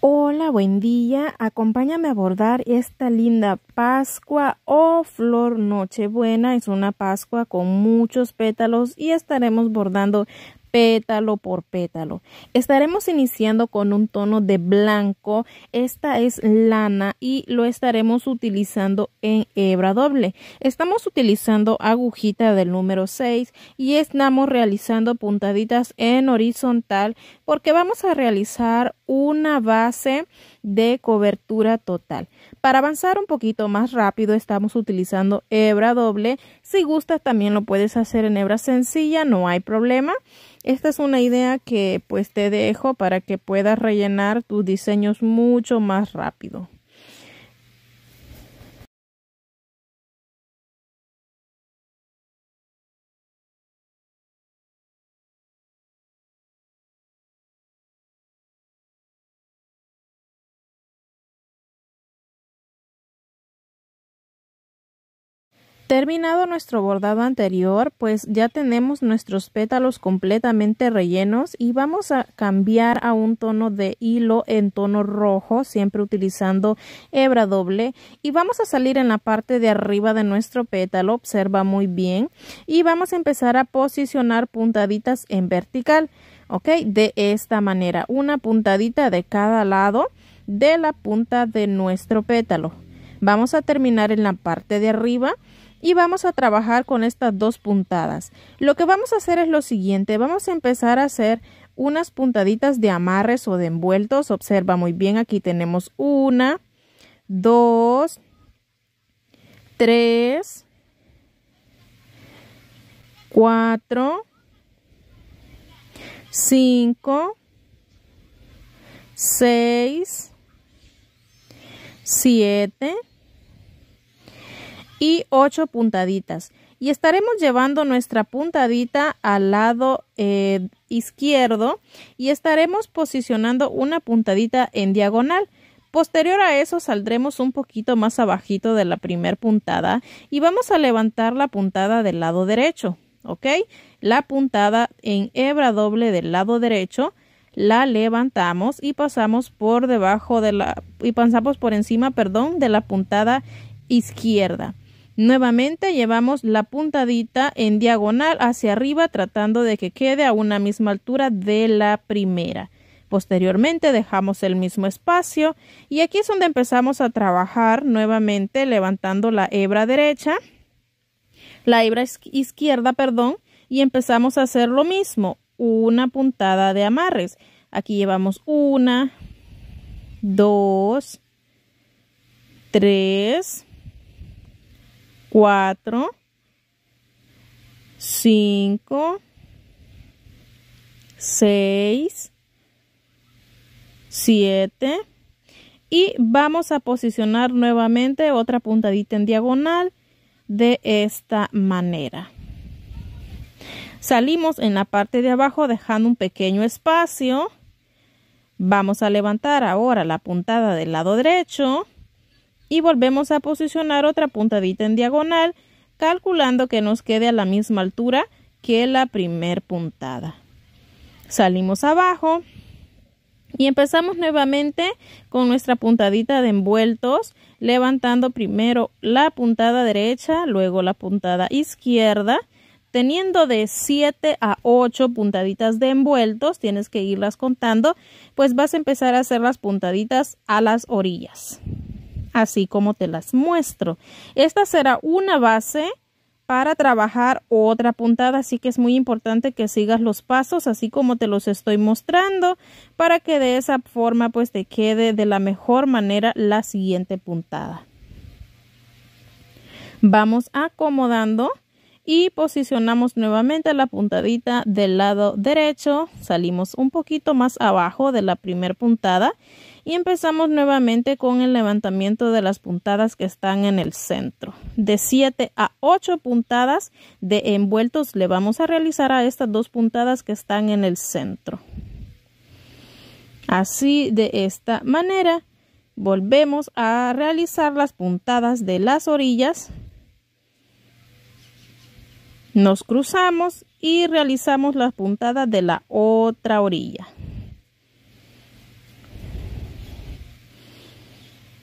Och Hola, buen día. Acompáñame a bordar esta linda Pascua o flor Nochebuena. Es una Pascua con muchos pétalos y estaremos bordando pétalo por pétalo. Estaremos iniciando con un tono de blanco. Esta es lana y lo estaremos utilizando en hebra doble. Estamos utilizando agujita del número 6 y estamos realizando puntaditas en horizontal porque vamos a realizar una base de cobertura total. Para avanzar un poquito más rápido estamos utilizando hebra doble. Si gustas también lo puedes hacer en hebra sencilla, no hay problema. Esta es una idea que pues te dejo para que puedas rellenar tus diseños mucho más rápido. Terminado nuestro bordado anterior, pues ya tenemos nuestros pétalos completamente rellenos y vamos a cambiar a un tono de hilo en tono rojo, siempre utilizando hebra doble y vamos a salir en la parte de arriba de nuestro pétalo, observa muy bien y vamos a empezar a posicionar puntaditas en vertical, ok, de esta manera, una puntadita de cada lado de la punta de nuestro pétalo. Vamos a terminar en la parte de arriba y vamos a trabajar con estas dos puntadas. Lo que vamos a hacer es lo siguiente, vamos a empezar a hacer unas puntaditas de amarres o de envueltos. Observa muy bien, aquí tenemos una, dos, tres, cuatro, cinco, seis, siete, y ocho puntaditas y estaremos llevando nuestra puntadita al lado eh, izquierdo y estaremos posicionando una puntadita en diagonal. Posterior a eso saldremos un poquito más abajito de la primer puntada y vamos a levantar la puntada del lado derecho, ¿ok? La puntada en hebra doble del lado derecho la levantamos y pasamos por debajo de la y pasamos por encima, perdón, de la puntada izquierda. Nuevamente llevamos la puntadita en diagonal hacia arriba tratando de que quede a una misma altura de la primera. Posteriormente dejamos el mismo espacio y aquí es donde empezamos a trabajar nuevamente levantando la hebra derecha, la hebra izquierda, perdón, y empezamos a hacer lo mismo, una puntada de amarres. Aquí llevamos una, dos, tres, 4, 5, 6, 7 y vamos a posicionar nuevamente otra puntadita en diagonal de esta manera. Salimos en la parte de abajo dejando un pequeño espacio. Vamos a levantar ahora la puntada del lado derecho y volvemos a posicionar otra puntadita en diagonal calculando que nos quede a la misma altura que la primer puntada. Salimos abajo y empezamos nuevamente con nuestra puntadita de envueltos, levantando primero la puntada derecha, luego la puntada izquierda, teniendo de 7 a 8 puntaditas de envueltos, tienes que irlas contando, pues vas a empezar a hacer las puntaditas a las orillas así como te las muestro. Esta será una base para trabajar otra puntada, así que es muy importante que sigas los pasos así como te los estoy mostrando para que de esa forma pues te quede de la mejor manera la siguiente puntada. Vamos acomodando y posicionamos nuevamente la puntadita del lado derecho, salimos un poquito más abajo de la primera puntada y empezamos nuevamente con el levantamiento de las puntadas que están en el centro. De 7 a 8 puntadas de envueltos le vamos a realizar a estas dos puntadas que están en el centro. Así de esta manera volvemos a realizar las puntadas de las orillas. Nos cruzamos y realizamos las puntadas de la otra orilla.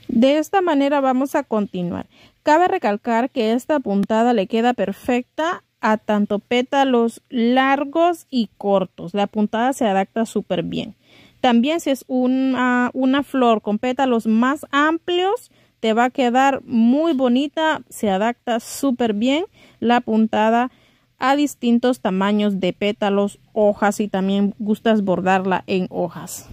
De esta manera vamos a continuar. Cabe recalcar que esta puntada le queda perfecta a tanto pétalos largos y cortos. La puntada se adapta súper bien. También si es una, una flor con pétalos más amplios, te va a quedar muy bonita, se adapta súper bien la puntada a distintos tamaños de pétalos, hojas y también gustas bordarla en hojas.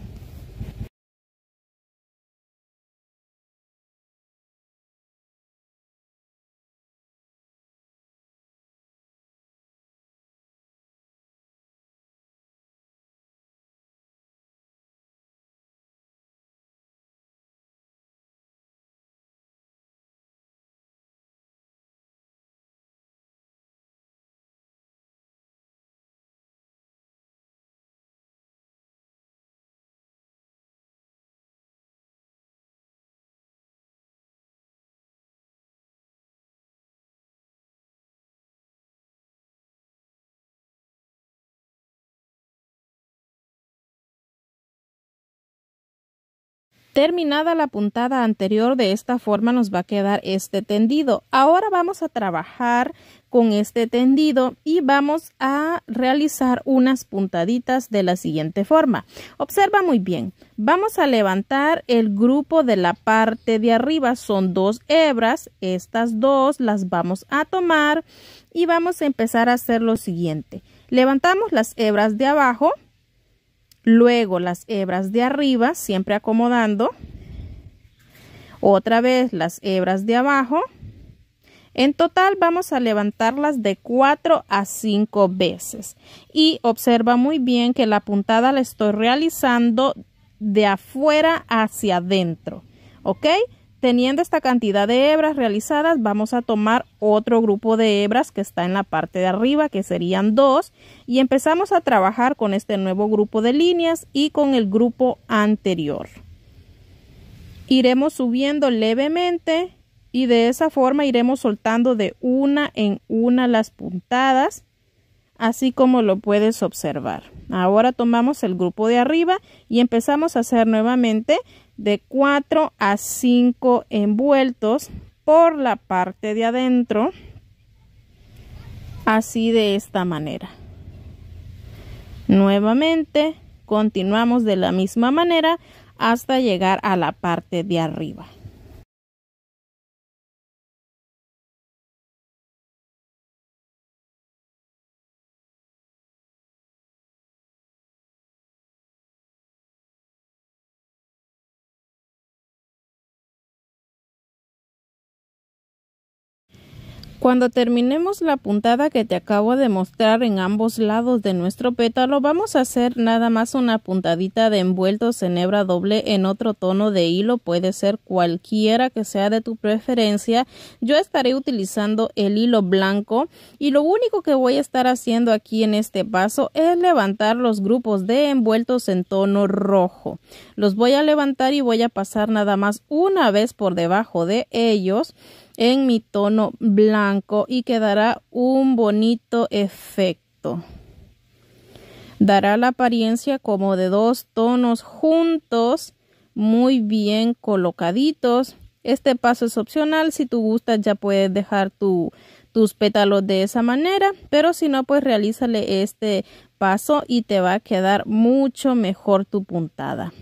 Terminada la puntada anterior, de esta forma nos va a quedar este tendido. Ahora vamos a trabajar con este tendido y vamos a realizar unas puntaditas de la siguiente forma. Observa muy bien. Vamos a levantar el grupo de la parte de arriba. Son dos hebras. Estas dos las vamos a tomar y vamos a empezar a hacer lo siguiente. Levantamos las hebras de abajo Luego las hebras de arriba, siempre acomodando. Otra vez las hebras de abajo. En total vamos a levantarlas de 4 a 5 veces. Y observa muy bien que la puntada la estoy realizando de afuera hacia adentro. ¿Ok? Teniendo esta cantidad de hebras realizadas, vamos a tomar otro grupo de hebras que está en la parte de arriba, que serían dos, y empezamos a trabajar con este nuevo grupo de líneas y con el grupo anterior. Iremos subiendo levemente y de esa forma iremos soltando de una en una las puntadas, así como lo puedes observar. Ahora tomamos el grupo de arriba y empezamos a hacer nuevamente de 4 a 5 envueltos por la parte de adentro así de esta manera nuevamente continuamos de la misma manera hasta llegar a la parte de arriba Cuando terminemos la puntada que te acabo de mostrar en ambos lados de nuestro pétalo, vamos a hacer nada más una puntadita de envueltos en hebra doble en otro tono de hilo, puede ser cualquiera que sea de tu preferencia. Yo estaré utilizando el hilo blanco y lo único que voy a estar haciendo aquí en este paso es levantar los grupos de envueltos en tono rojo. Los voy a levantar y voy a pasar nada más una vez por debajo de ellos en mi tono blanco y quedará un bonito efecto. Dará la apariencia como de dos tonos juntos, muy bien colocaditos. Este paso es opcional, si tú gustas ya puedes dejar tus pétalos de esa manera, pero si no pues realízale este paso y te va a quedar mucho mejor tu puntada.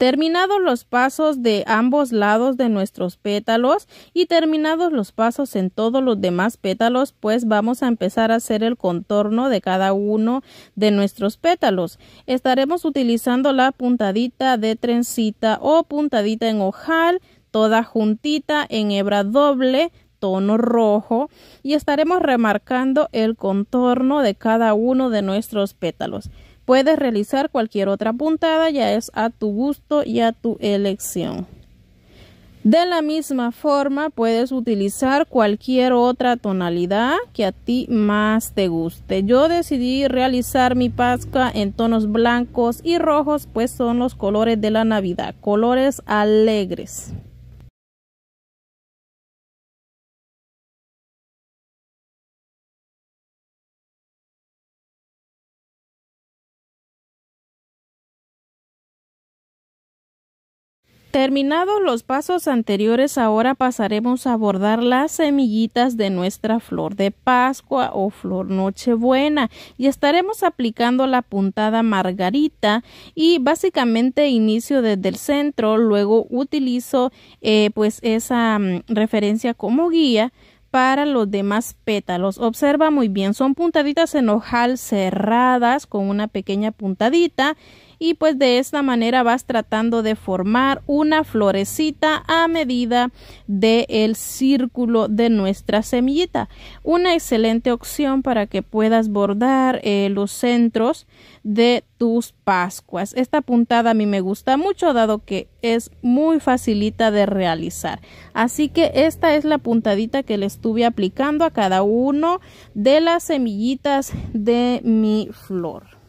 Terminados los pasos de ambos lados de nuestros pétalos y terminados los pasos en todos los demás pétalos, pues vamos a empezar a hacer el contorno de cada uno de nuestros pétalos. Estaremos utilizando la puntadita de trencita o puntadita en ojal, toda juntita en hebra doble tono rojo y estaremos remarcando el contorno de cada uno de nuestros pétalos. Puedes realizar cualquier otra puntada, ya es a tu gusto y a tu elección. De la misma forma, puedes utilizar cualquier otra tonalidad que a ti más te guste. Yo decidí realizar mi pasca en tonos blancos y rojos, pues son los colores de la Navidad, colores alegres. Terminados los pasos anteriores, ahora pasaremos a bordar las semillitas de nuestra flor de Pascua o flor Nochebuena y estaremos aplicando la puntada margarita y básicamente inicio desde el centro, luego utilizo eh, pues esa mm, referencia como guía para los demás pétalos. Observa muy bien, son puntaditas en ojal cerradas con una pequeña puntadita y pues de esta manera vas tratando de formar una florecita a medida del el círculo de nuestra semillita. Una excelente opción para que puedas bordar eh, los centros de tus pascuas. Esta puntada a mí me gusta mucho dado que es muy facilita de realizar. Así que esta es la puntadita que le estuve aplicando a cada uno de las semillitas de mi flor.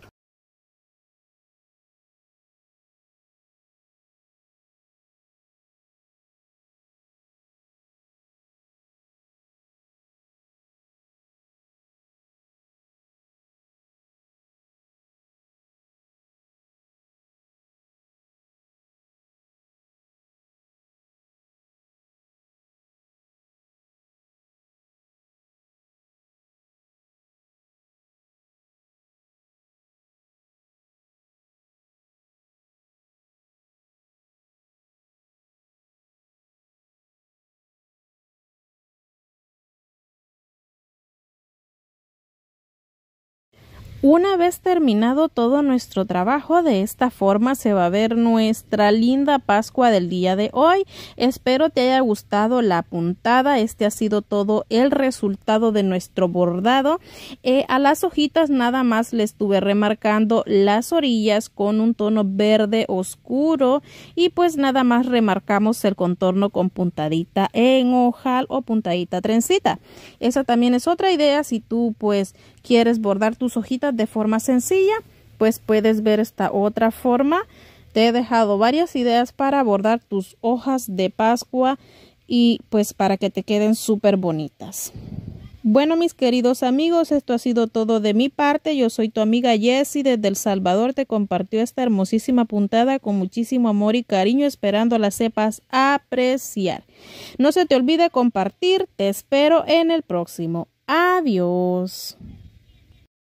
Una vez terminado todo nuestro trabajo, de esta forma se va a ver nuestra linda Pascua del día de hoy. Espero te haya gustado la puntada. Este ha sido todo el resultado de nuestro bordado. Eh, a las hojitas nada más le estuve remarcando las orillas con un tono verde oscuro y pues nada más remarcamos el contorno con puntadita en ojal o puntadita trencita. Esa también es otra idea si tú pues quieres bordar tus hojitas de forma sencilla, pues puedes ver esta otra forma. Te he dejado varias ideas para bordar tus hojas de Pascua y pues para que te queden súper bonitas. Bueno, mis queridos amigos, esto ha sido todo de mi parte. Yo soy tu amiga Jessie desde El Salvador. Te compartió esta hermosísima puntada con muchísimo amor y cariño, esperando la sepas apreciar. No se te olvide compartir. Te espero en el próximo. Adiós.